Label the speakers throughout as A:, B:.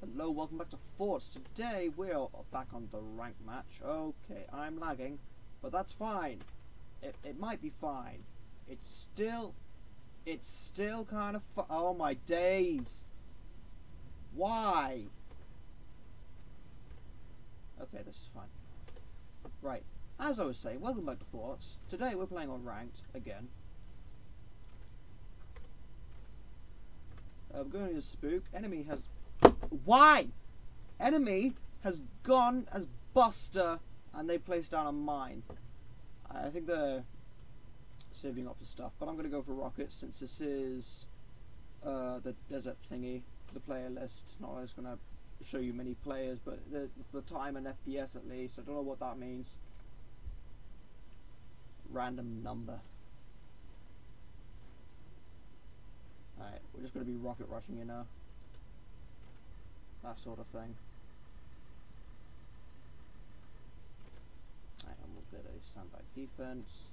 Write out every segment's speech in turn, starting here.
A: Hello, welcome back to Forts. Today we're back on the rank match. Okay, I'm lagging, but that's fine. It, it might be fine. It's still, it's still kind of Oh my days! Why? Okay, this is fine. Right, as I was saying, welcome back to Forts. Today we're playing on ranked again. Uh, we're going to spook. Enemy has why? Enemy has gone as Buster and they placed down a mine. I think they're saving up the stuff, but I'm going to go for rockets since this is uh, the desert thingy. It's a player list. Not always going to show you many players, but there's the time and FPS at least. I don't know what that means. Random number. Alright, we're just going to be rocket rushing you now that sort of thing. And we'll get a sandbag defense.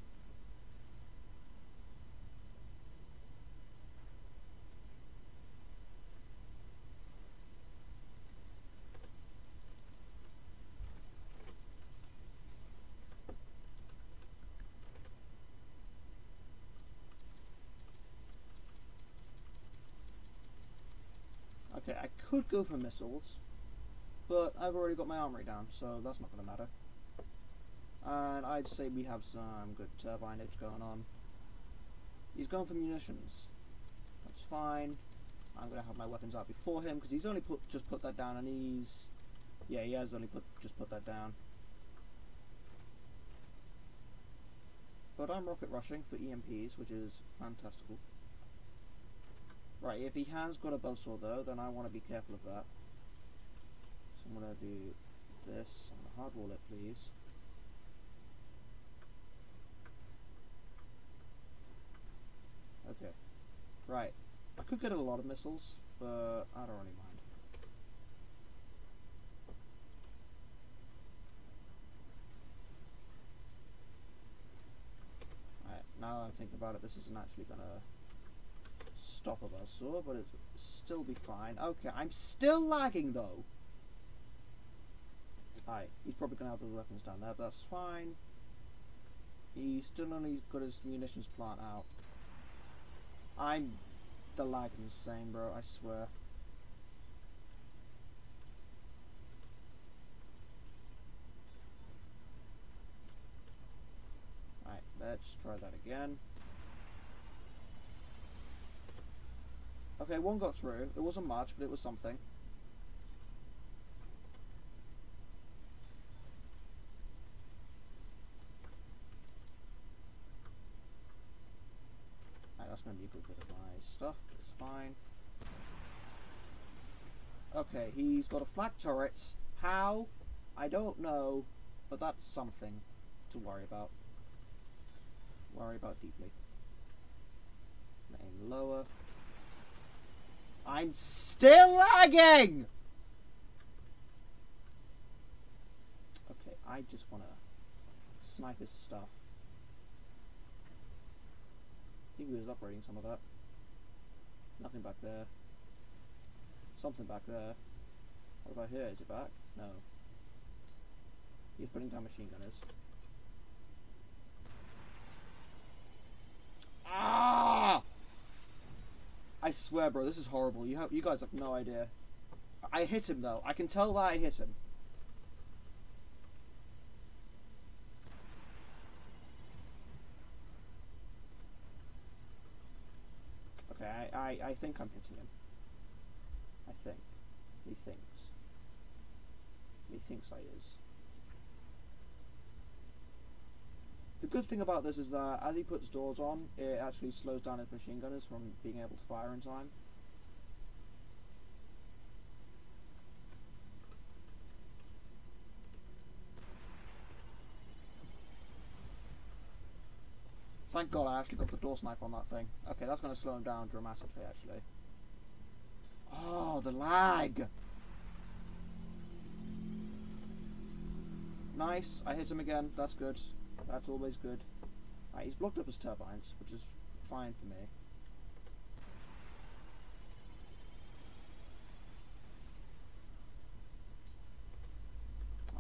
A: Okay, I could go for missiles, but I've already got my armory down, so that's not going to matter. And I'd say we have some good turbinage going on. He's going for munitions. That's fine. I'm going to have my weapons out before him, because he's only put just put that down, and he's... Yeah, he has only put just put that down. But I'm rocket rushing for EMPs, which is fantastical. Right, if he has got a buzzsaw though, then I want to be careful of that. So I'm going to do this. I'm to hardwall it, please. Okay. Right. I could get a lot of missiles, but I don't really mind. Right, now I think about it, this isn't actually going to stop a buzzsaw, but it'll still be fine. Okay, I'm still lagging though. Alright, he's probably going to have the weapons down there, but that's fine. He's still only got his munitions plant out. I'm the lag insane, bro, I swear. Alright, let's try that again. Okay, one got through. It wasn't much, but it was something. Right, that's going to be a bit of my stuff. It's fine. Okay, he's got a flak turret. How? I don't know, but that's something to worry about. Worry about deeply. Aim lower. I'm still lagging! Okay, I just want to snipe his stuff. I think he was upgrading some of that. Nothing back there. Something back there. What about here? Is it back? No. He's putting down machine gunners. Ah! I swear, bro, this is horrible. You have, you guys have no idea. I hit him though. I can tell that I hit him. Okay, I, I, I think I'm hitting him. I think. He thinks. He thinks I is. The good thing about this is that as he puts doors on, it actually slows down his machine gunners from being able to fire in time. Thank God I actually got the door snipe on that thing. Okay, that's going to slow him down dramatically, actually. Oh, the lag! Nice, I hit him again, that's good. That's always good. Right, he's blocked up his turbines, which is fine for me.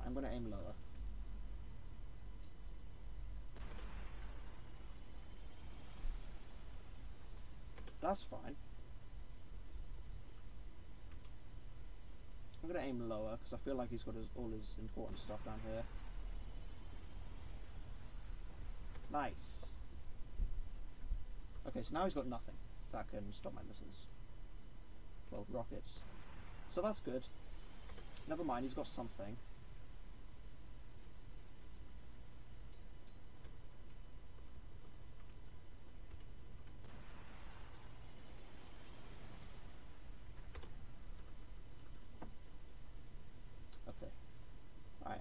A: I'm going to aim lower. That's fine. I'm going to aim lower because I feel like he's got his, all his important stuff down here. Nice. Okay, so now he's got nothing that can stop my missiles. Well, rockets. So that's good. Never mind, he's got something. Okay.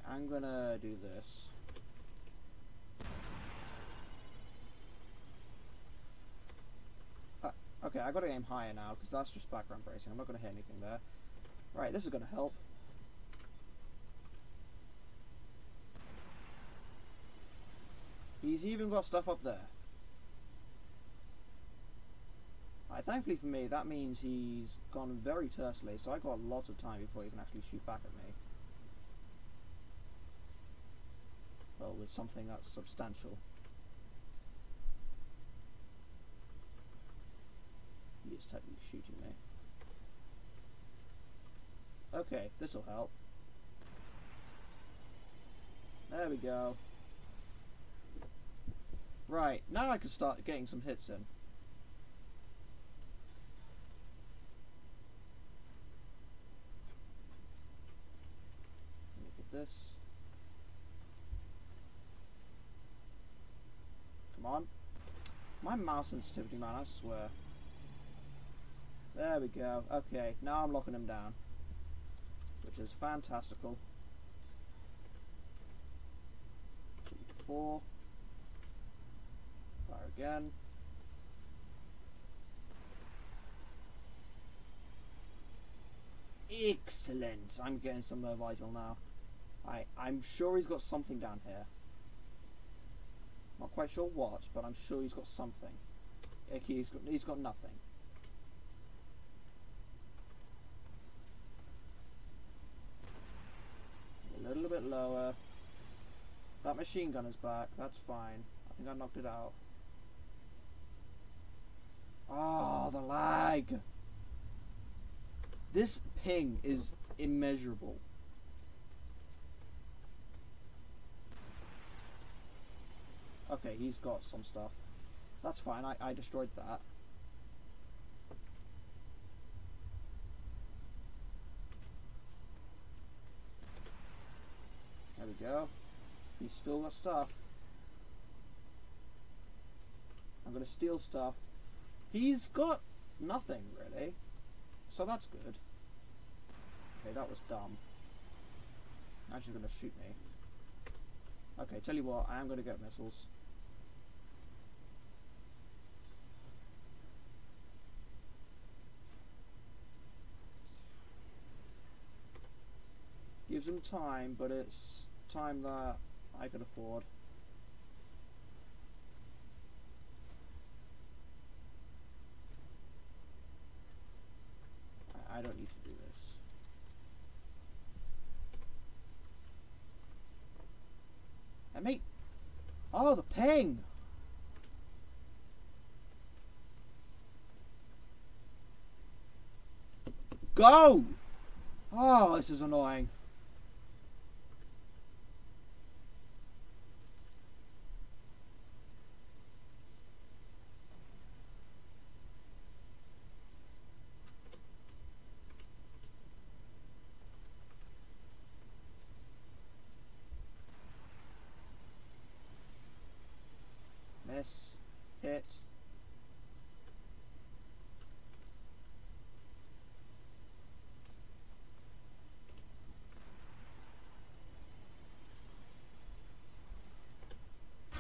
A: I'm gonna do this. Uh, I gotta aim higher now, because that's just background bracing. I'm not gonna hit anything there. Right, this is gonna help. He's even got stuff up there. Right, thankfully for me, that means he's gone very tersely, so I got lots of time before he can actually shoot back at me. Well, with something that's substantial. He is technically shooting me. Okay, this'll help. There we go. Right, now I can start getting some hits in. Look at this. Come on. My mouse sensitivity, man, I swear. There we go. Okay, now I'm locking him down. Which is fantastical. Four. Fire again. Excellent! I'm getting some uh, vital now. I, I'm sure he's got something down here. Not quite sure what, but I'm sure he's got something. Okay, he's got, he's got nothing. A little lower. That machine gun is back. That's fine. I think I knocked it out. Oh, the lag. This ping is immeasurable. Okay, he's got some stuff. That's fine, I, I destroyed that. We go. He's still got stuff. I'm gonna steal stuff. He's got nothing, really. So that's good. Okay, that was dumb. Now she's gonna shoot me. Okay, tell you what, I am gonna get missiles. Gives him time, but it's time that I could afford. I, don't need to do this. And mate, oh the ping! Go! Oh, this is annoying. Miss. Hit.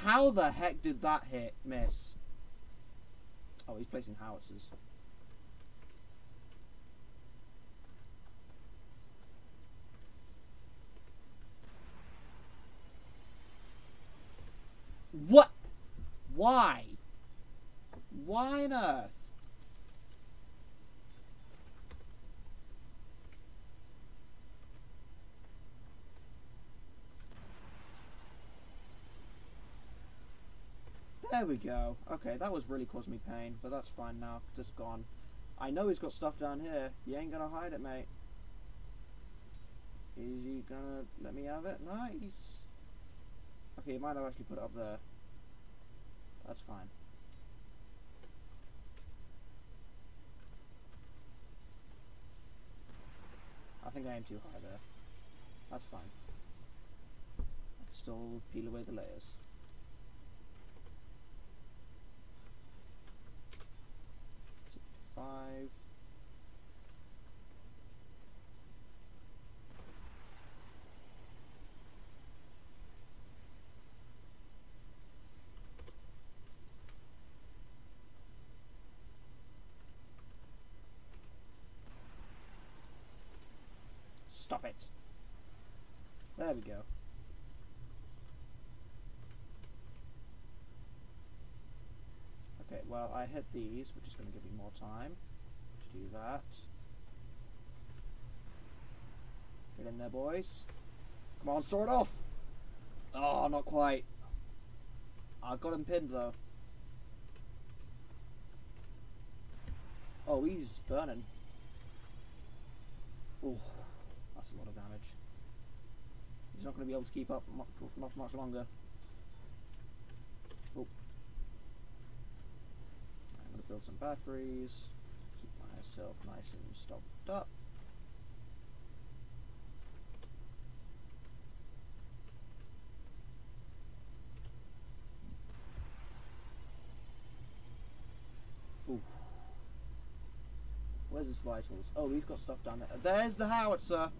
A: How the heck did that hit miss? Oh, he's placing howitzers. What? Why? Why on earth? There we go. Okay, that was really causing me pain, but that's fine now, it's gone. I know he's got stuff down here. You ain't gonna hide it, mate. Is he gonna let me have it? Nice. Okay, he might have actually put it up there. That's fine. I think I am too high there. That's fine. I can still peel away the layers. Five. Stop it. There we go. Okay, well, I hit these, which is going to give me more time to do that. Get in there, boys. Come on, sword off! Oh, not quite. I got him pinned, though. Oh, he's burning. Oh, that's a lot of damage. He's not going to be able to keep up mu- for not much longer. Oh. I'm going to build some batteries. Keep myself nice and stocked up. Ooh. Where's his vitals? Oh, he's got stuff down there. There's the howitzer.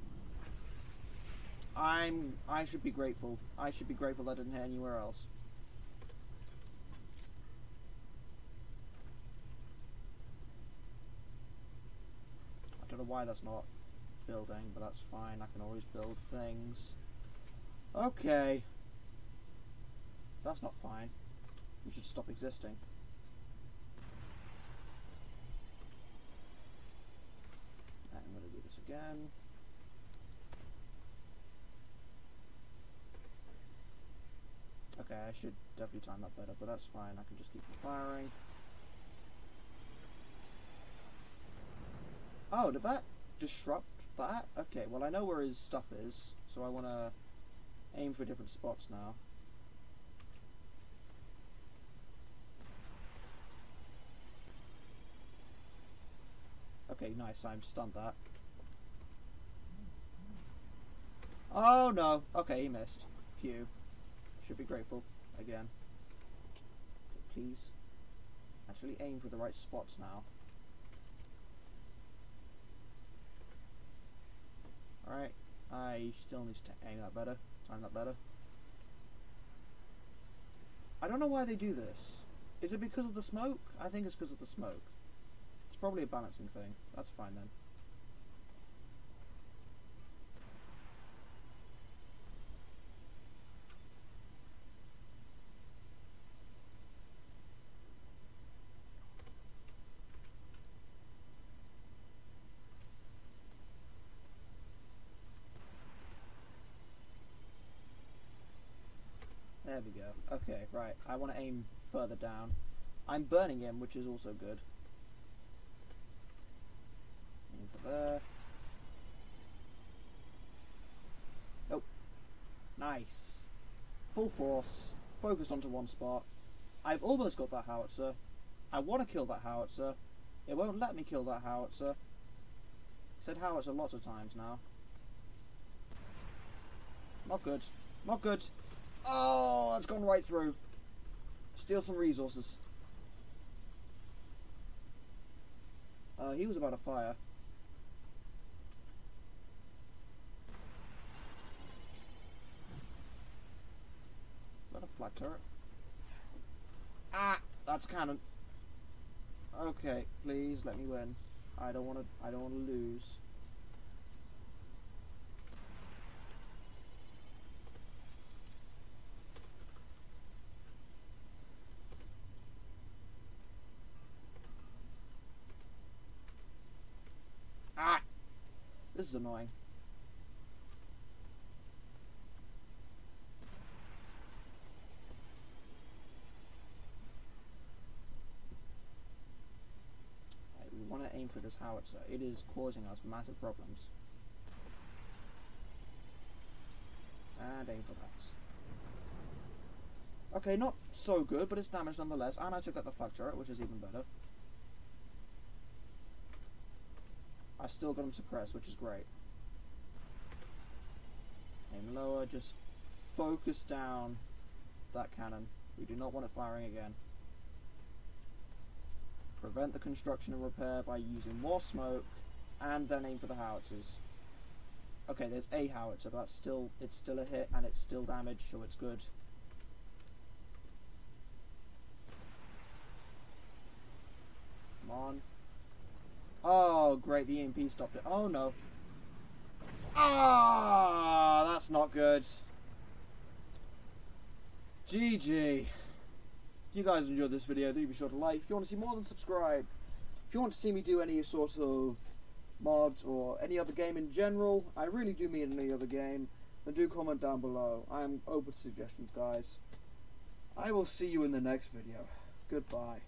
A: I'm. I should be grateful. I should be grateful that didn't hit anywhere else. Know why that's not building, but that's fine. I can always build things. Okay. That's not fine. You should stop existing. I'm going to do this again. Okay, I should definitely time that better, but that's fine. I can just keep firing. Oh, did that disrupt that? Okay, well I know where his stuff is, so I want to aim for different spots now. Okay, nice, I'm stunned that. Oh no, okay, he missed. Phew. Should be grateful again. Please. Actually aim for the right spots now. Alright. I still need to aim that better. Time that better. I don't know why they do this. Is it because of the smoke? I think it's because of the smoke. It's probably a balancing thing. That's fine then. Okay, right. I want to aim further down. I'm burning him, which is also good. Aim for there. Nope. Nice. Full force. Focused onto one spot. I've almost got that howitzer. I want to kill that howitzer. It won't let me kill that howitzer. Said howitzer lots of times now. Not good. Not good. Oh, that's gone right through. Steal some resources. Uh, he was about to fire. That a flak turret? Ah, that's cannon. Okay, please let me win. I don't want to. I don't want to lose. is annoying. Right, we want to aim for this howitzer. It is causing us massive problems. And aim for that. Okay, not so good, but it's damaged nonetheless, and I took out the flak turret, which is even better. I still got them suppressed, which is great. Aim lower, just focus down that cannon. We do not want it firing again. Prevent the construction and repair by using more smoke, and then aim for the howitzers. Okay, there's a howitzer, but that's still it's still a hit and it's still damaged, so it's good. Come on. Ah, Oh, great, the EMP stopped it. Oh no. Ah, that's not good. GG. If you guys enjoyed this video, do be sure to like. If you want to see more, then subscribe. If you want to see me do any sort of mods or any other game in general, I really do mean any other game, then do comment down below. I am open to suggestions, guys. I will see you in the next video. Goodbye.